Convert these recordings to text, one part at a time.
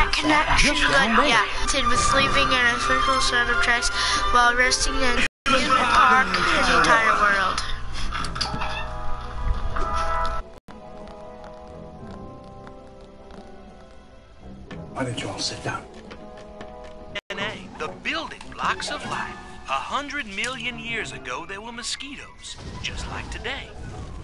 internet connection. But yeah, did with leaving an official set of tracks while resting in amusement park in the entire world. Why don't you all sit down? DNA, the building blocks of life. A hundred million years ago, there were mosquitoes, just like today.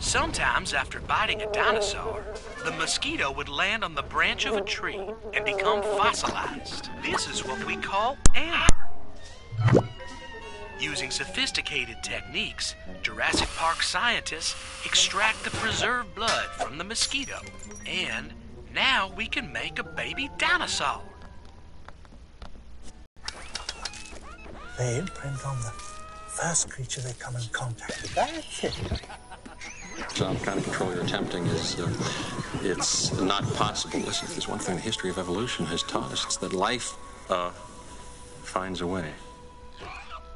Sometimes, after biting a dinosaur, the mosquito would land on the branch of a tree and become fossilized. This is what we call amber. Using sophisticated techniques, Jurassic Park scientists extract the preserved blood from the mosquito. And now we can make a baby dinosaur. They imprint on the first creature they come in contact with. That's it. Some kind of control you're attempting is uh, it's not possible. Listen, if there's one thing the history of evolution has taught us, it's that life uh, finds a way.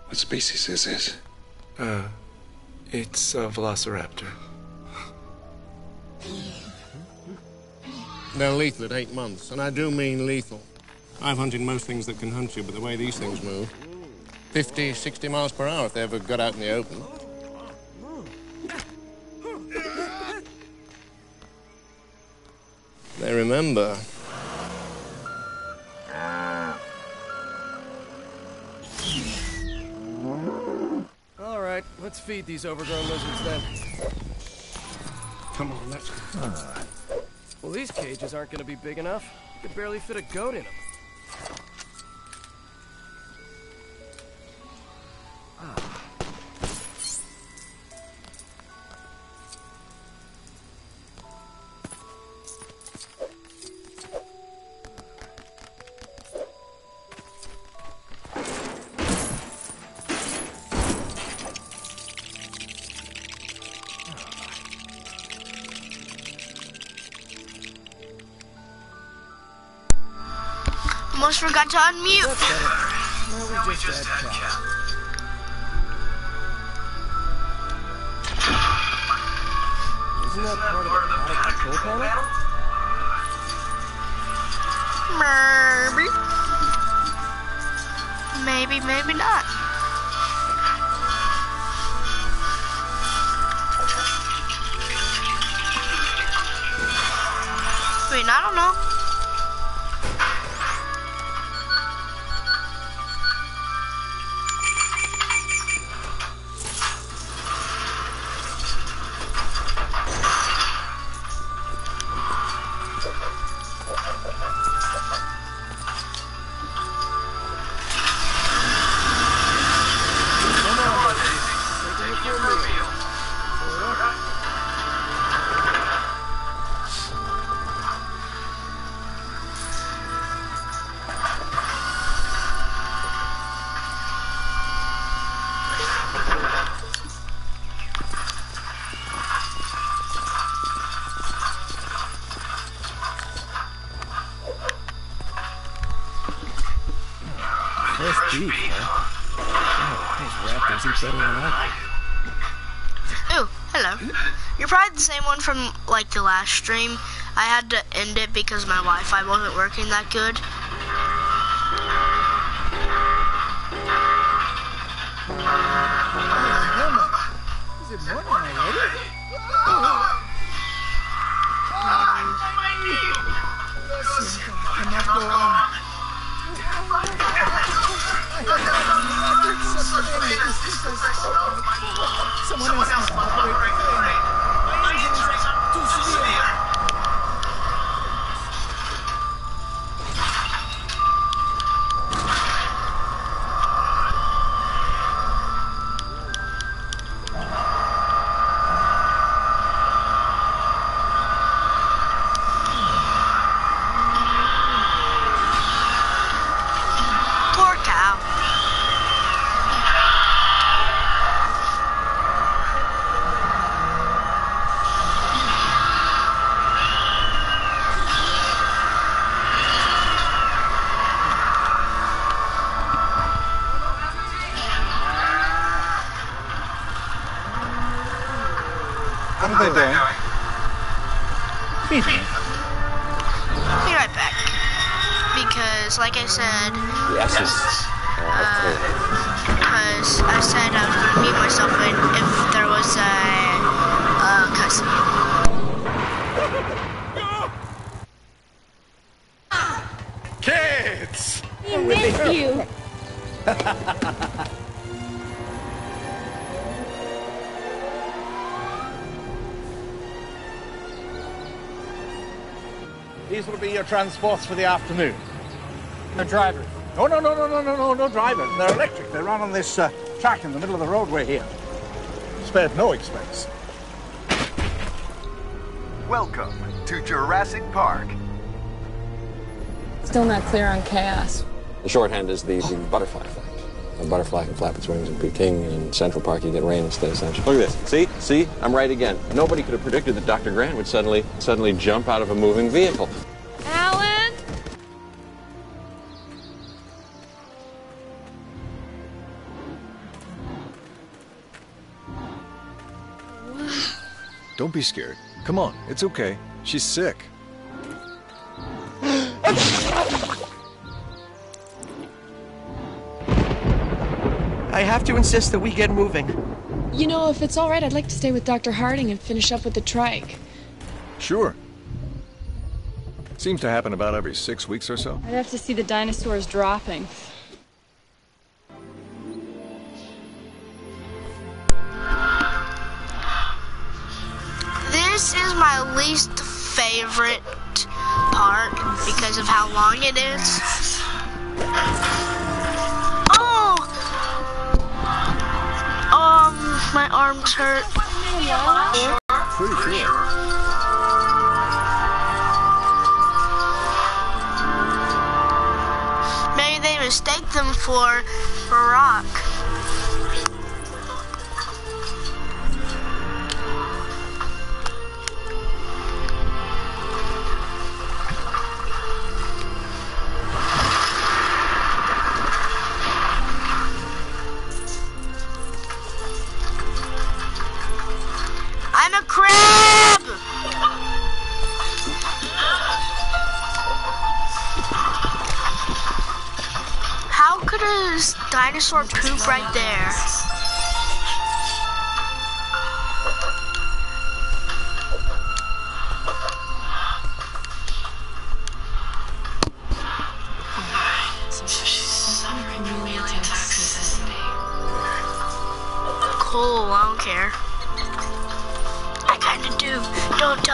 What species is this? Uh, it's a velociraptor. They're lethal at eight months, and I do mean lethal. I've hunted most things that can hunt you, but the way these things move 50, 60 miles per hour if they ever got out in the open. Remember. All right, let's feed these overgrown lizards then. Come on, let's go. Well, these cages aren't going to be big enough. You could barely fit a goat in them. Almost forgot to unmute. No, we just had cows. Isn't that part of the product control panel? Maybe. Maybe, maybe not. I mean, I don't know. Roast beef, huh? Oh, these raptors eat better than I do. Ooh, hello. You're probably the same one from like the last stream. I had to end it because my Wi-Fi wasn't working that good. Is it morning already? Someone else the thing. What are they doing? Be right back. Because, like I said, The uh, essence because I said I was going to mute myself when, if there was a, a cussing. Kids! We miss you. These will be your transports for the afternoon. No drivers. No, no, no, no, no, no, no, no drivers. They're electric. They run on this uh, track in the middle of the roadway here. Spared no expense. Welcome to Jurassic Park. Still not clear on chaos. The shorthand is the, the butterfly effect. A butterfly can flap its wings in Peking, and in Central Park you get rain instead of sunshine. Look at this. See? See? I'm right again. Nobody could have predicted that Dr. Grant would suddenly suddenly jump out of a moving vehicle. Don't be scared. Come on, it's okay. She's sick. I have to insist that we get moving. You know, if it's all right, I'd like to stay with Dr. Harding and finish up with the trike. Sure. Seems to happen about every six weeks or so. I'd have to see the dinosaurs dropping. Least favorite part because of how long it is. Oh! Um, my arms hurt. Maybe they mistake them for rock. Crab! How could a dinosaur poop right there?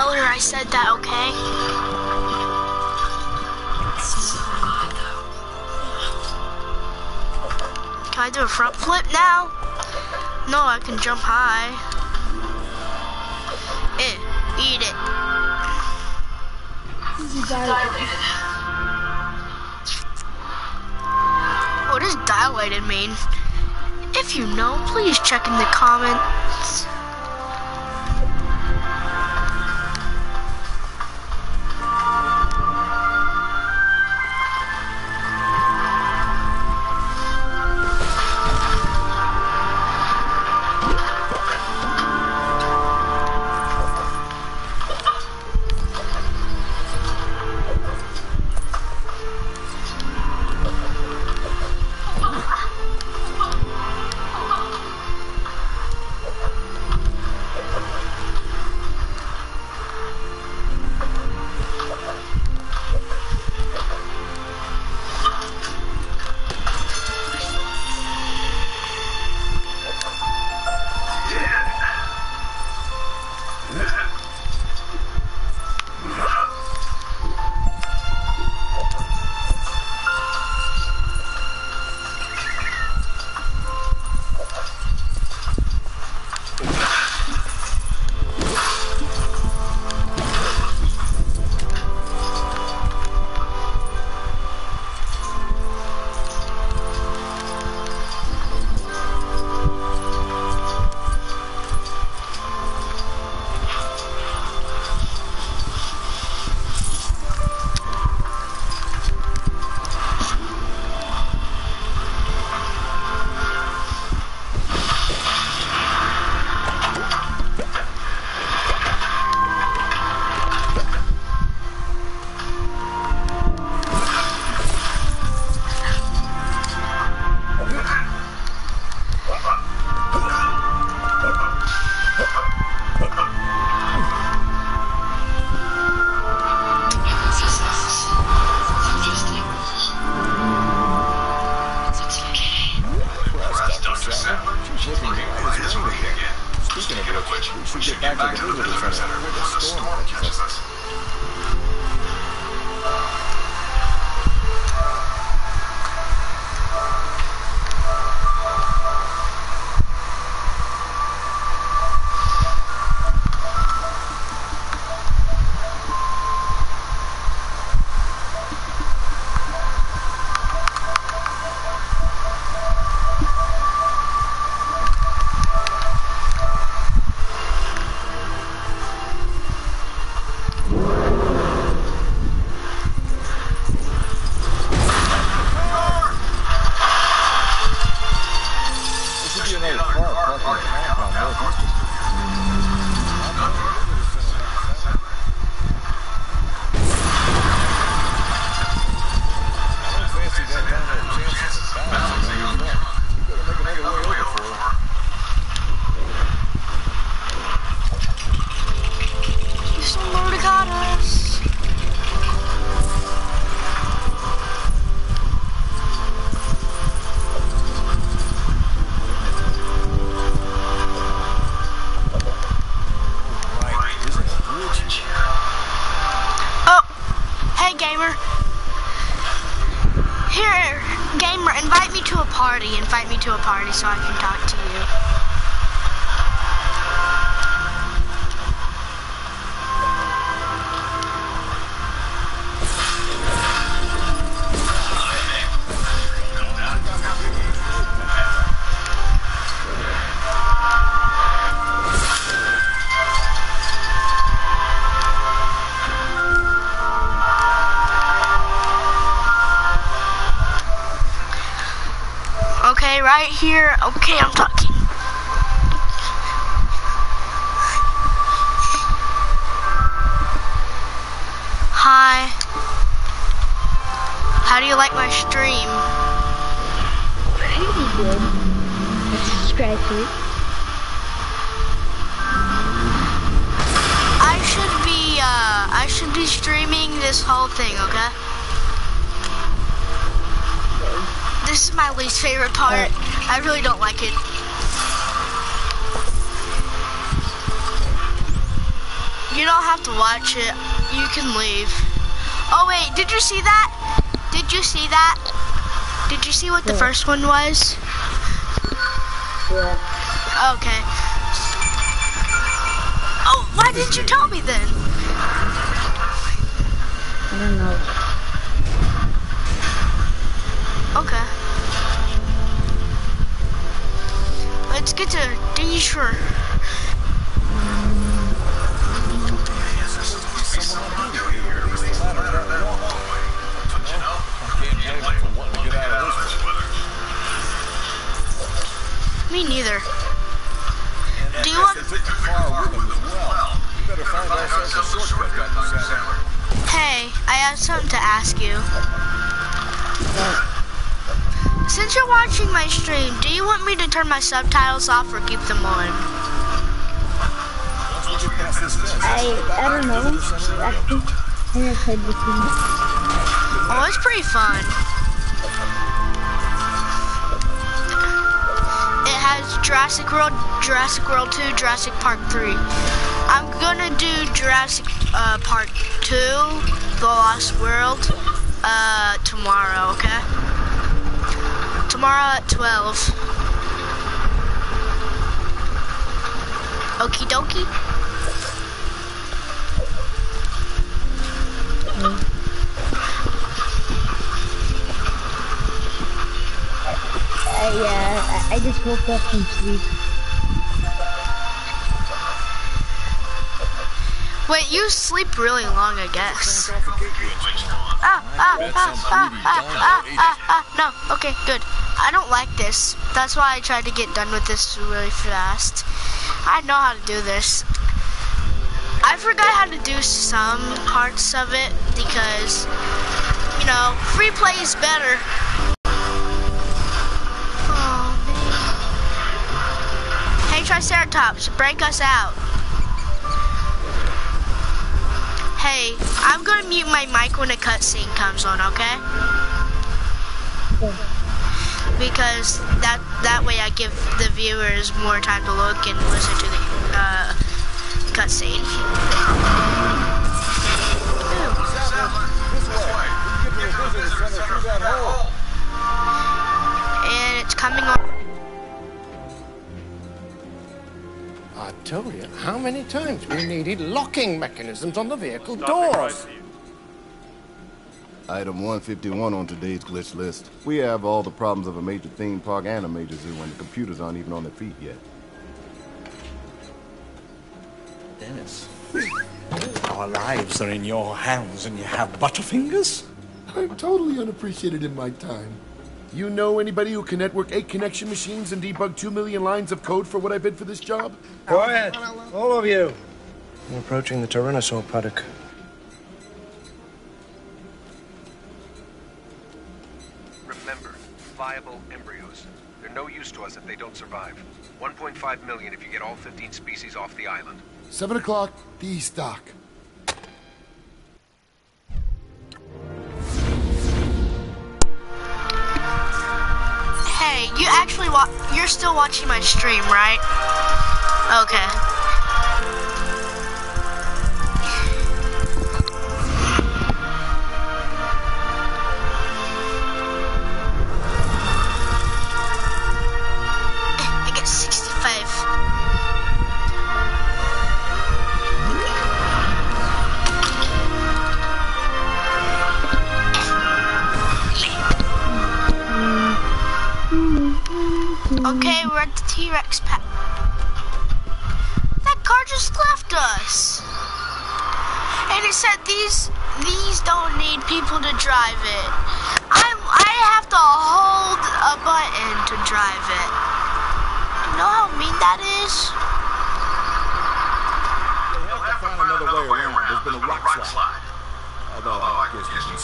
Tell her I said that, okay? Can I do a front flip now? No, I can jump high. Eh, eat it. What does dilated mean? If you know, please check in the comments. Good. Subscribe to it. I should be uh I should be streaming this whole thing, okay? This is my least favorite part. I really don't like it. You don't have to watch it. You can leave. Oh wait, did you see that? Did you see that? Did you see what the Yeah. first one was? Okay. Oh, why didn't you tell me then? I don't know. Okay. Let's get to Deisher. Me neither. Do you want? Hey, I have something to ask you. Since you're watching my stream, do you want me to turn my subtitles off or keep them on? I I don't know. I think I played this one. Oh, it's pretty fun. It has Jurassic World, Jurassic World 2, Jurassic Park 3. I'm gonna do Jurassic uh, Park 2, The Lost World, uh, tomorrow, okay? Tomorrow at 12. Okie dokie. Uh, I I just woke up from sleep. Wait, you sleep really long, I guess. Ah, ah, ah, ah, ah, ah, ah, ah. No, okay, good. I don't like this. That's why I tried to get done with this really fast. I know how to do this. I forgot how to do some parts of it because, you know, free play is better. Break us out. Hey, I'm gonna mute my mic when a cutscene comes on, okay? Because that that way I give the viewers more time to look and listen to the uh, cutscene. And it's coming on. Told you how many times we needed locking mechanisms on the vehicle doors. Item 151 on today's glitch list. We have all the problems of a major theme park and a major zoo when the computers aren't even on their feet yet. Dennis, our lives are in your hands and you have butterfingers? I'm totally unappreciated in my time. You know anybody who can network eight connection machines and debug two million lines of code for what I bid for this job? Quiet, all of you. We're approaching the Tyrannosaur paddock. Remember, viable embryos. They're no use to us if they don't survive. 1.5 million if you get all 15 species off the island. Seven o'clock, the you actually wa- you're still watching my stream, right? Okay.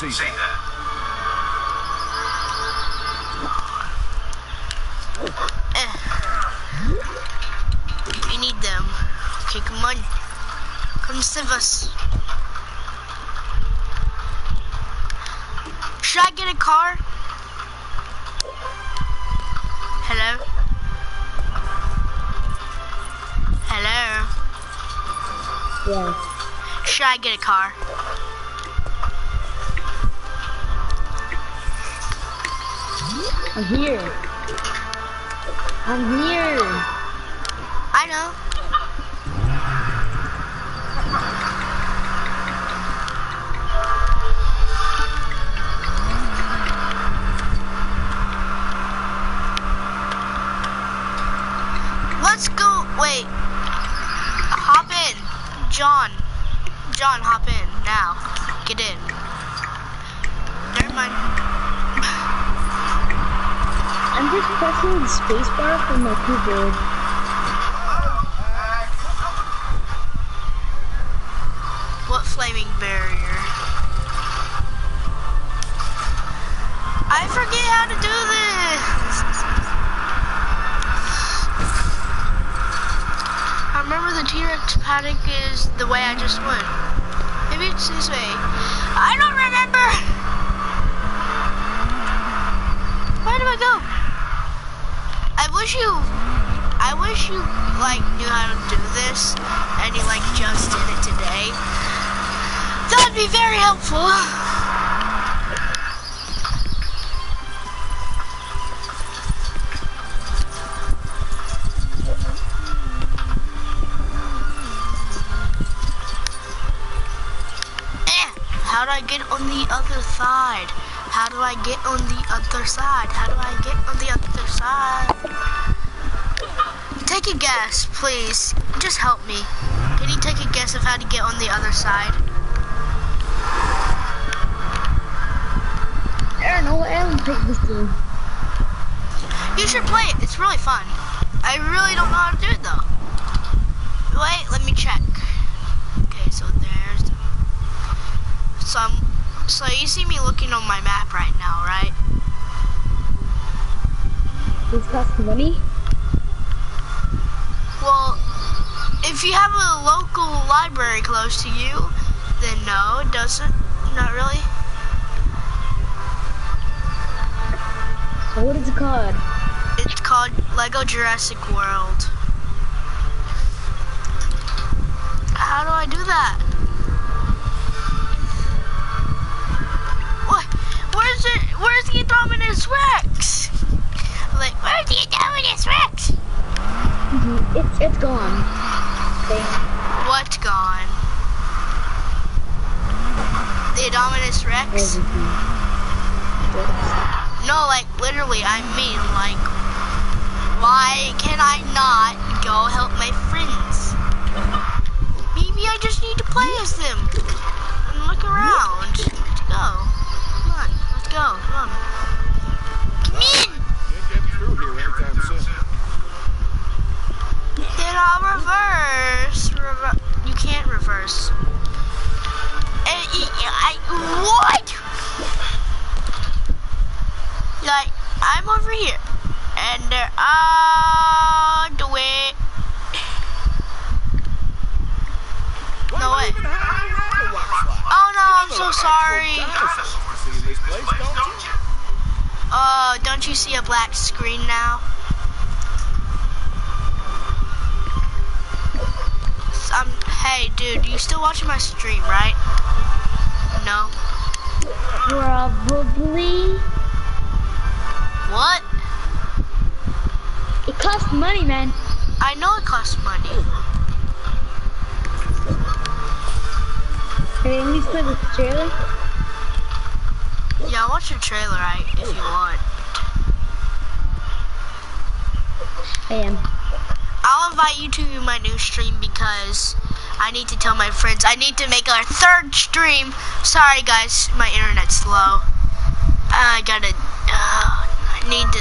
Guess you can see that. We need them. Okay, come on. Come save us. Should I get a car? Hello? Hello? Yeah. Should I get a car? I'm here. I'm here. I know. Let's go. Wait. Hop in. John. John, hop in now. Get in. Never mind. I'm just pressing the spacebar from my keyboard. What flaming barrier? I forget how to do this. I remember the T-Rex paddock is the way I just went. Maybe it's this way. I don't remember. Where do I go? I wish you, I wish you like knew how to do this and you like just did it today. That'd be very helpful. Eh, How do I get on the other side? How do I get on the other side? How do I get on the other side? Take a guess, please. Just help me. Can you take a guess of how to get on the other side? I don't know. I haven't played this game. You should play it. It's really fun. I really don't know how to do it though. Wait, let me check. Okay, so there's some. So you see me looking on my map right now, right? This costs money. Well, if you have a local library close to you, then no, it doesn't. Not really. So what is it called? It's called Lego Jurassic World. How do I do that? Where's it? Where's the Indominus Rex? Like, where's the Indominus Rex? It's it's gone. What's gone? The Indominus Rex? No, like literally, I mean like, why can I not go help my friends? Maybe I just need to play as them and look around. Let's go. Go. Come on. Come in. Can't get through here anytime soon. Then I'll reverse. Rever you can't reverse. Eh, I, I, what? Like, I'm over here. And they're all the way. No way. Oh no, I'm so sorry. See this place, don't you? Oh, don't you see a black screen now? Um, hey, dude, you still watching my stream, right? No. Probably. What? It costs money, man. I know it costs money. Can I at least play the trailer? Yeah, I'll watch your trailer, right, if you want. I am. I'll invite you to my new stream because I need to tell my friends. I need to make our third stream. Sorry guys, my internet's slow. I gotta, uh, I need to